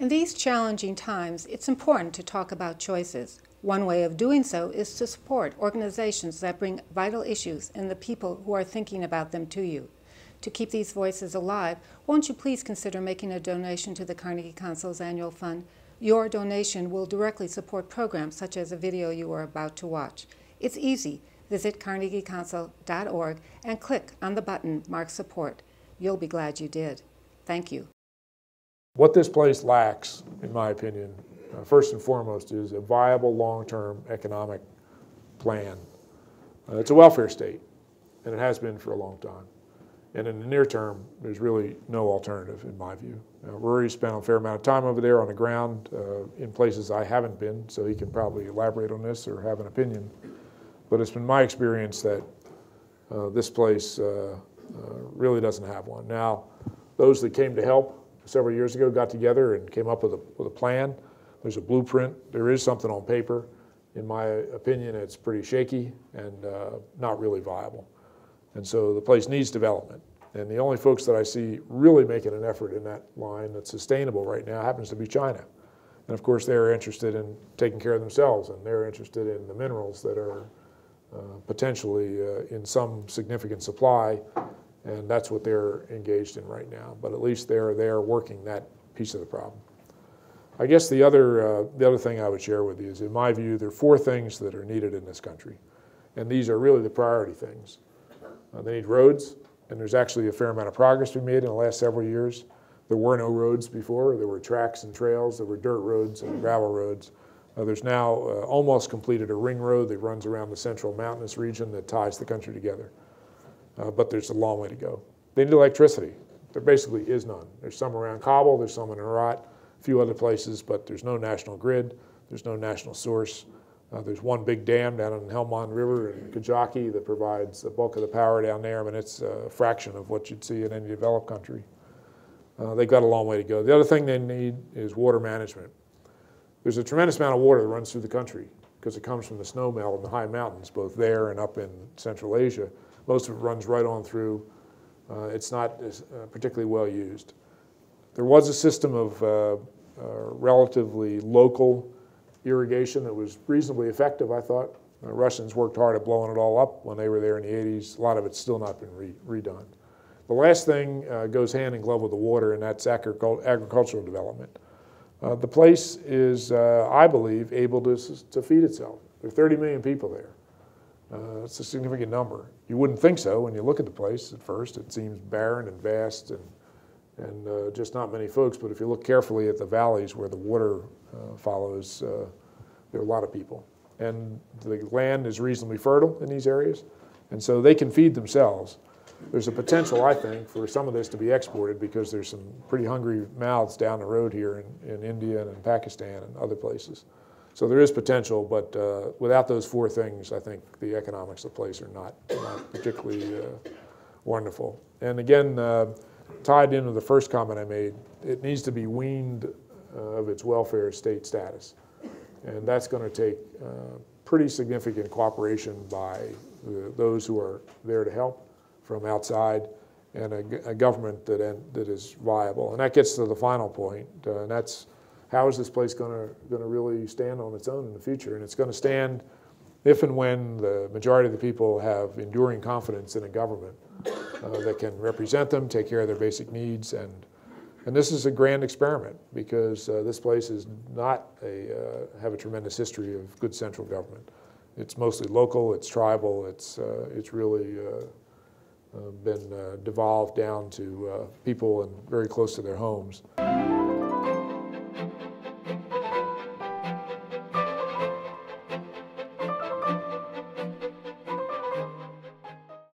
In these challenging times, it's important to talk about choices. One way of doing so is to support organizations that bring vital issues and the people who are thinking about them to you. To keep these voices alive, won't you please consider making a donation to the Carnegie Council's annual fund? Your donation will directly support programs such as a video you are about to watch. It's easy. Visit carnegiecouncil.org and click on the button marked support. You'll be glad you did. Thank you. What this place lacks, in my opinion, uh, first and foremost, is a viable long-term economic plan. Uh, it's a welfare state, and it has been for a long time. And in the near term, there's really no alternative, in my view. Uh, Rory spent a fair amount of time over there on the ground uh, in places I haven't been, so he can probably elaborate on this or have an opinion. But it's been my experience that uh, this place uh, really doesn't have one. Now, those that came to help several years ago got together and came up with a, with a plan. There's a blueprint. There is something on paper. In my opinion, it's pretty shaky and uh, not really viable. And so the place needs development. And the only folks that I see really making an effort in that line that's sustainable right now happens to be China. And of course, they're interested in taking care of themselves and they're interested in the minerals that are uh, potentially uh, in some significant supply and that's what they're engaged in right now. But at least they're there working that piece of the problem. I guess the other, uh, the other thing I would share with you is, in my view, there are four things that are needed in this country. And these are really the priority things. Uh, they need roads, and there's actually a fair amount of progress been made in the last several years. There were no roads before. There were tracks and trails. There were dirt roads and gravel roads. Uh, there's now uh, almost completed a ring road that runs around the central mountainous region that ties the country together uh, but there's a long way to go. They need electricity. There basically is none. There's some around Kabul, there's some in Herat, a few other places, but there's no national grid, there's no national source. Uh, there's one big dam down in Helmand River in Kajaki that provides the bulk of the power down there. I mean, it's a fraction of what you'd see in any developed country. Uh, they've got a long way to go. The other thing they need is water management. There's a tremendous amount of water that runs through the country because it comes from the snow melt in the high mountains, both there and up in Central Asia. Most of it runs right on through. Uh, it's not uh, particularly well used. There was a system of uh, uh, relatively local irrigation that was reasonably effective, I thought. The Russians worked hard at blowing it all up when they were there in the 80s. A lot of it's still not been re redone. The last thing uh, goes hand in glove with the water, and that's agricul agricultural development. Uh, the place is, I believe, able to, to feed itself. There are 30 million people there. Uh, it's a significant number. You wouldn't think so when you look at the place at first. It seems barren and vast and, and uh, just not many folks. But if you look carefully at the valleys where the water uh, follows, uh, there are a lot of people. And the land is reasonably fertile in these areas. And so they can feed themselves. There's a potential, I think, for some of this to be exported because there's some pretty hungry mouths down the road here in, in India and in Pakistan and other places. So there is potential, but uh, without those four things, I think the economics of the place are not, not particularly uh, wonderful. And again, uh, tied into the first comment I made, it needs to be weaned uh, of its welfare state status. And that's going to take uh, pretty significant cooperation by the, those who are there to help from outside and a, a government that, that is viable. And that gets to the final point, uh, and that's how is this place going to really stand on its own in the future? And it's going to stand if and when the majority of the people have enduring confidence in a government uh, that can represent them, take care of their basic needs, and and this is a grand experiment because uh, this place is not a uh, have a tremendous history of good central government. It's mostly local, it's tribal, it's uh, it's really uh, uh, been devolved down to people and very close to their homes.